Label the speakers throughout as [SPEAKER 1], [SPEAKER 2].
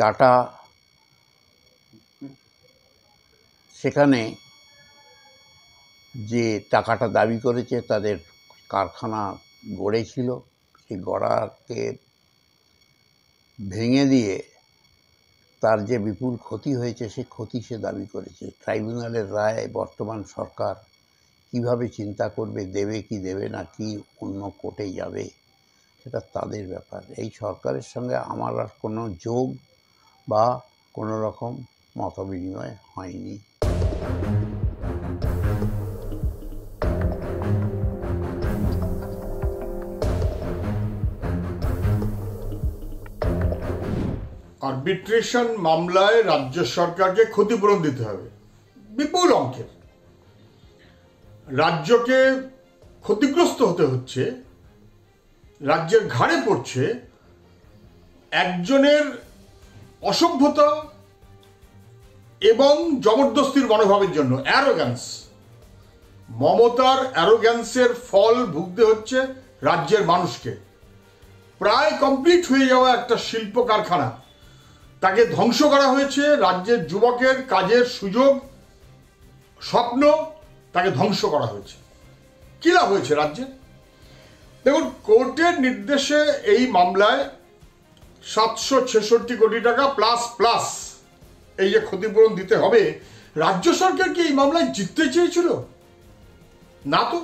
[SPEAKER 1] Tata. সেখানে যে টাকাটা দাবি করেছে তাদের কারখানা গড়েছিল সেই গড়াকে ভেঙে দিয়ে তার যে বিপুল ক্ষতি হয়েছে, সেই ক্ষতি সে দাবি করেছে। ট্রাইব্যুনালের রায়, বর্তমান সরকার কীভাবে চিন্তা করবে, দেবে কি দেবে না, কি অন্য কোর্টে যাবে, সেটা তাদের ব্যাপার। এই সরকারের সঙ্গে আমার আর কোনো যোগ বা কোনো রকম মতবিনিময় হয়নি।
[SPEAKER 2] আরবিট্রেশন মামলায় রাজ্য সরকারকে ক্ষতিপূরণ দিতে হবে। বিপুল অঙ্কের। রাজ্যকে ক্ষতিগ্রস্ত হতে হচ্ছে, রাজ্যের ঘাড়ে পড়ছে, একজনের অসভ্যতা এবং জবরদস্তির মনোভাবের জন্য অ্যারোগ্যান্স মমতার অ্যারোগ্যান্সের ফল ভুগতে হচ্ছে রাজ্যের মানুষকে। প্রায় কমপ্লিট হয়ে যাওয়া একটা শিল্প কারখানা। তাকে ধ্বংস করা হয়েছে রাজ্যের যুবকের কাজের সুযোগ, স্বপ্ন, তাকে ধ্বংস করা হয়েছে। কী লাভ হয়েছে রাজ্যে? দেখুন, কোর্টের নির্দেশে এই মামলায় সাতশো ছেষট্টি কোটি টাকা প্লাস প্লাস এই যে ক্ষতিপূরণ দিতে হবে, রাজ্য সরকার কি এই মামলায় জিততে চেয়েছিল? না তো।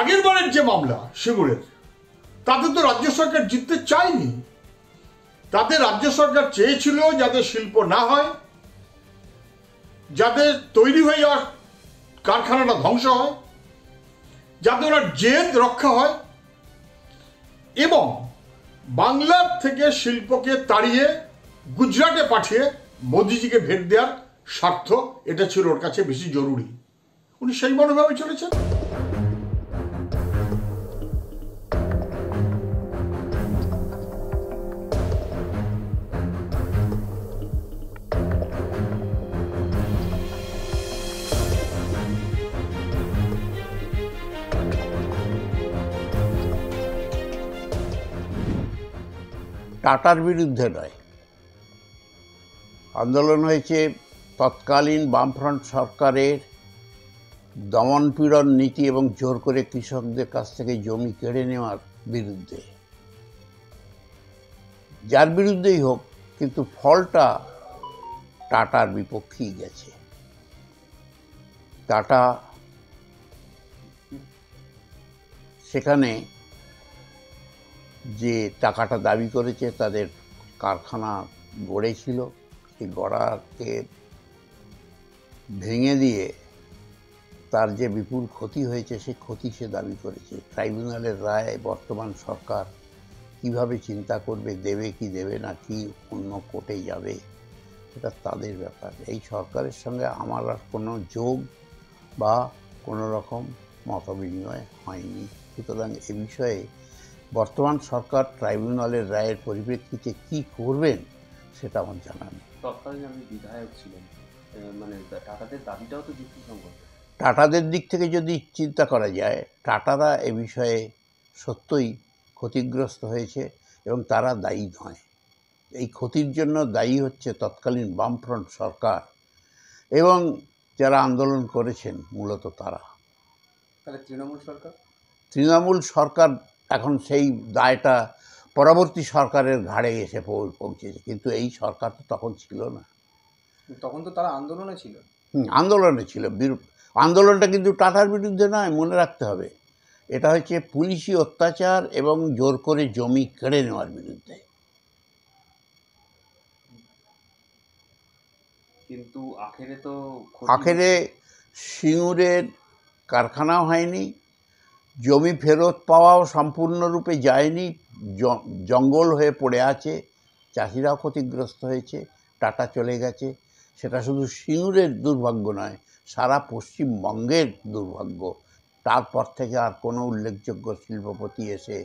[SPEAKER 2] আগের বারের যে মামলা সিঙ্গুরের তাতে তো রাজ্য সরকার জিততে চায়নি। তাতে রাজ্য সরকার চেয়েছিল যাতে শিল্প না হয়, যাতে তৈরি হয়ে যাওয়া কারখানাটা ধ্বংস হয়, যাতে ওনার জেদ রক্ষা হয় এবং বাংলার থেকে শিল্পকে তাড়িয়ে গুজরাটে পাঠিয়ে মোদিজিকে ভেট দেওয়ার স্বার্থ, এটা ছিল ওর কাছে বেশি জরুরি। উনি সেই মনোভাবে চলেছেন।
[SPEAKER 1] টাটার বিরুদ্ধে নয়। আন্দোলন হয়েছে তৎকালীন বামফ্রন্ট সরকারের দমনপীড়ন নীতি এবং জোর করে কৃষকদের কাছ থেকে জমি কেড়ে নেওয়ার বিরুদ্ধে। যার বিরুদ্ধেই হোক, কিন্তু ফলটা টাটার বিপক্ষেই গেছে। টাটা সেখানে যে টাকাটা দাবি করেছে তাদের কারখানা গড়েছিল, সেই গড়াকে ভেঙে দিয়ে তার যে বিপুল ক্ষতি হয়েছে, সেই ক্ষতি সে দাবি করেছে। ট্রাইব্যুনালের রায়, বর্তমান সরকার কীভাবে চিন্তা করবে, দেবে কি দেবে না, কি অন্য কোর্টে যাবে, সেটা তাদের ব্যাপার। এই সরকারের সঙ্গে আমার আর কোনো যোগ বা কোনো রকম মতবিনিময় হয়নি। সুতরাং এ বিষয়ে বর্তমান সরকার ট্রাইব্যুনালের রায়ের পরিপ্রেক্ষিতে কি করবেন সেটা আমার জানা নেই।
[SPEAKER 3] তৎকালীন আপনি বিধায়ক ছিলেন মানে টাটাদের দাবিটাও তো যুক্তিসঙ্গত।
[SPEAKER 1] টাটাদের দিক থেকে যদি চিন্তা করা যায় টাটারা এ বিষয়ে সত্যই ক্ষতিগ্রস্ত হয়েছে এবং তারা দায়ী নয়। এই ক্ষতির জন্য দায়ী হচ্ছে তৎকালীন বামফ্রন্ট সরকার এবং যারা আন্দোলন করেছেন মূলত তারা।
[SPEAKER 3] তাহলে তৃণমূল সরকার?
[SPEAKER 1] তৃণমূল সরকার এখন সেই দায়টা পরবর্তী সরকারের ঘাড়ে এসে পৌঁছেছে। কিন্তু এই সরকার তো তখন ছিল না।
[SPEAKER 3] তখন তো তারা আন্দোলনে ছিল।
[SPEAKER 1] হুম, আন্দোলনে ছিল। আন্দোলনটা কিন্তু টাটার বিরুদ্ধে নয় মনে রাখতে হবে। এটা হচ্ছে পুলিশি অত্যাচার এবং জোর করে জমি কেড়ে নেওয়ার বিরুদ্ধে।
[SPEAKER 3] কিন্তু আখেরে তো
[SPEAKER 1] আখেরে সিঙ্গুরের কারখানাও হয়নি। জমি ফেরত পাওয়াও সম্পূর্ণরূপে যায়নি জঙ্গল হয়ে পড়ে আছে, চাষিরাও ক্ষতিগ্রস্ত হয়েছে, টাটা চলে গেছে। সেটা শুধু সিঙ্গুরের দুর্ভাগ্য নয়, সারা পশ্চিমবঙ্গের দুর্ভাগ্য। তারপর থেকে আর কোনো উল্লেখযোগ্য শিল্পপতি এসে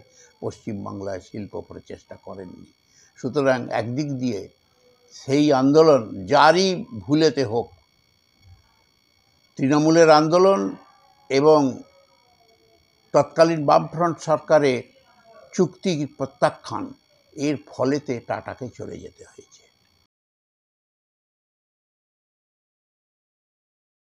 [SPEAKER 1] পশ্চিমবাংলায় শিল্প প্রচেষ্টা করেননি। সুতরাং একদিক দিয়ে সেই আন্দোলন যারই ভুলেতে হোক, তৃণমূলের আন্দোলন এবং তৎকালীন বামফ্রন্ট সরকারের চুক্তি প্রত্যাখ্যান। এর ফলেতে টাটাকে চলে যেতে হয়েছে।